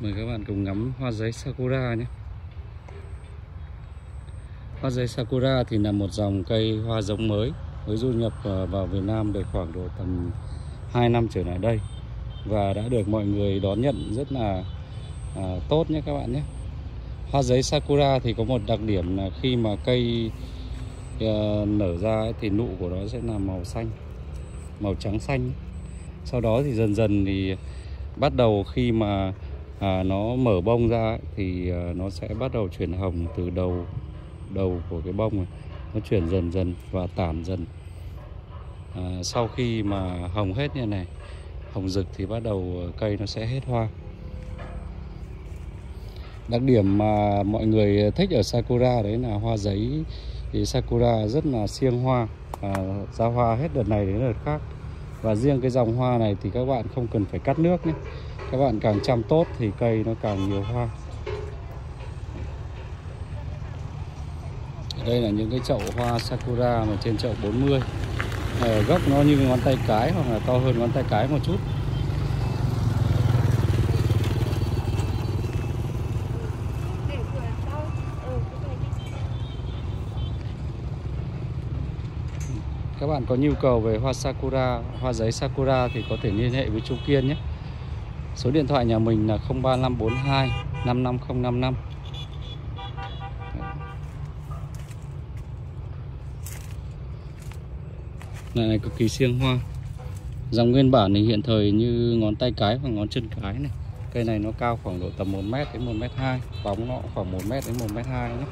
Mời các bạn cùng ngắm hoa giấy Sakura nhé. Hoa giấy Sakura thì là một dòng cây hoa giống mới mới du nhập à, vào Việt Nam được khoảng độ tầm 2 năm trở lại đây. Và đã được mọi người đón nhận rất là à, tốt nhé các bạn nhé. Hoa giấy Sakura thì có một đặc điểm là khi mà cây à, nở ra ấy, thì nụ của nó sẽ là màu xanh màu trắng xanh. Sau đó thì dần dần thì bắt đầu khi mà à, nó mở bông ra ấy, thì à, nó sẽ bắt đầu chuyển hồng từ đầu đầu của cái bông này. Nó chuyển dần dần và tản dần. À, sau khi mà hồng hết như này hồng rực thì bắt đầu cây nó sẽ hết hoa. Đặc điểm mà mọi người thích ở sakura đấy là hoa giấy. Thì sakura rất là siêng hoa. À, ra hoa hết đợt này đến đợt khác và riêng cái dòng hoa này thì các bạn không cần phải cắt nước nhé. Các bạn càng chăm tốt thì cây nó càng nhiều hoa. Đây là những cái chậu hoa sakura mà trên chậu 40 ở ờ, gốc nó như ngón tay cái hoặc là to hơn ngón tay cái một chút để cửa sau ừ cái này đi các bạn có nhu cầu về hoa sakura hoa giấy sakura thì có thể liên hệ với chú Kiên nhé. Số điện thoại nhà mình là 03542 55055 này, này cực kỳ siêng hoa. Dòng nguyên bản thì hiện thời như ngón tay cái và ngón chân cái này. Cây này nó cao khoảng độ tầm 1m đến 1m2, bóng nó khoảng 1m đến 1m2 nhé.